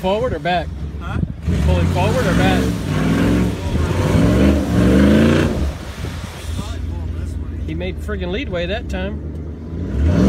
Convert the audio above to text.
Forward or back? Huh? Pulling forward or back? He made friggin' leadway that time.